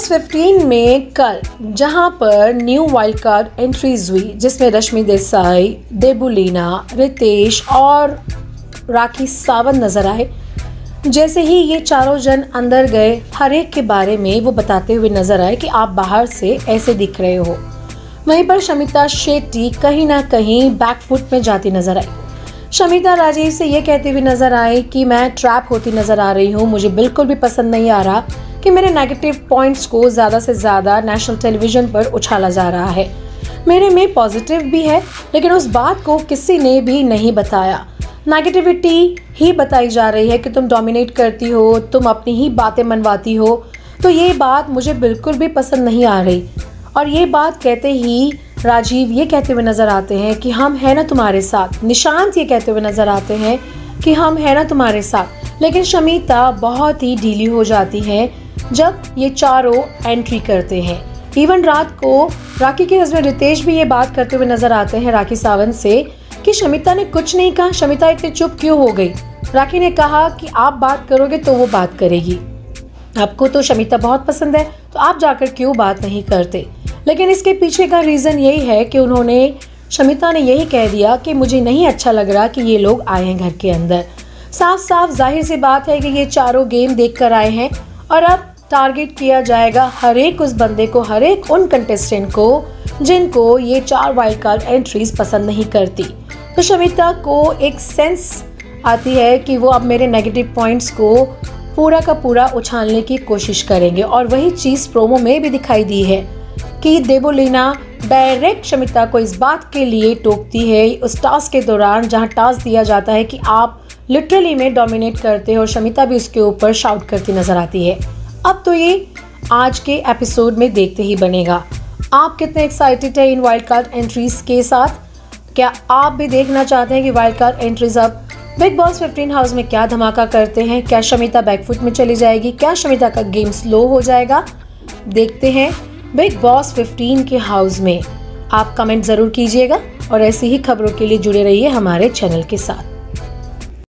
Boss 15 में कल, जहाँ पर न्यू वाइल्ड कार्ड एंट्रीज हुई, जिसमें रश्मि देसाई, देबुलीना, रितेश और राखी सावंत नज़र आए। जैसे ही ये चारों जन अंदर गए, हर एक के बारे में वो बताते हुए नज़र आए कि आप बाहर से ऐसे दिख रहे हो। वहीं पर शमिता शेट्टी कहीं ना कहीं बैकफुट में जाती नज़र आई। शमिता राजीव से ये कहते हुए नज़र आई कि मैं ट्रैप होती नज़र आ रही हूँ, मुझे बिल्कुल भी पसंद नहीं आ रहा। कि मेरे नेगेटिव पॉइंट्स को ज़्यादा से ज़्यादा नेशनल टेलीविज़न पर उछाला जा रहा है। मेरे में पॉजिटिव भी है, लेकिन उस बात को किसी ने भी नहीं बताया। नेगेटिविटी ही बताई जा रही है कि तुम डोमिनेट करती हो, तुम अपनी ही बातें मनवाती हो तो ये बात मुझे बिल्कुल भी पसंद नहीं आ रही। और ये बात कहते ही राजीव ये कहते हुए नज़र आते हैं कि हम हैं ना तुम्हारे साथ। निशांत ये कहते हुए नज़र आते हैं कि हम हैं ना तुम्हारे साथ। लेकिन शमीता बहुत ही ढीली हो जाती हैं जब ये चारों एंट्री करते हैं। इवन रात को राखी के हस्बैंड रितेश भी ये बात करते हुए नज़र आते हैं राखी सावंत से कि शमिता ने कुछ नहीं कहा। शमिता इतनी चुप क्यों हो गई? राखी ने कहा कि आप बात करोगे तो वो बात करेगी। आपको तो शमिता बहुत पसंद है तो आप जाकर क्यों बात नहीं करते? लेकिन इसके पीछे का रीज़न यही है कि उन्होंने, शमिता ने यही कह दिया कि मुझे नहीं अच्छा लग रहा कि ये लोग आए हैं घर के अंदर। साफ़ साफ़ ज़ाहिर सी बात है कि ये चारों गेम देख कर आए हैं और अब टारगेट किया जाएगा हर एक उस बंदे को, हर एक उन कंटेस्टेंट को, जिनको ये चार वाइल्ड कार्ड एंट्रीज पसंद नहीं करती। तो शमिता को एक सेंस आती है कि वो अब मेरे नेगेटिव पॉइंट्स को पूरा का पूरा उछालने की कोशिश करेंगे। और वही चीज़ प्रोमो में भी दिखाई दी है कि देबोलीना डायरेक्ट शमिता को इस बात के लिए टोकती है उस टास्क के दौरान, जहाँ टास्क दिया जाता है कि आप लिटरली में डोमिनेट करते हो और शमिता भी उसके ऊपर शाउट करती नज़र आती है। अब तो ये आज के एपिसोड में देखते ही बनेगा। आप कितने एक्साइटेड हैं इन वाइल्ड कार्ड एंट्रीज के साथ? क्या आप भी देखना चाहते हैं कि वाइल्ड कार्ड एंट्रीज अब बिग बॉस 15 हाउस में क्या धमाका करते हैं? क्या शमिता बैकफुट में चली जाएगी? क्या शमिता का गेम स्लो हो जाएगा? देखते हैं बिग बॉस 15 के हाउस में। आप कमेंट ज़रूर कीजिएगा और ऐसी ही खबरों के लिए जुड़े रहिए हमारे चैनल के साथ।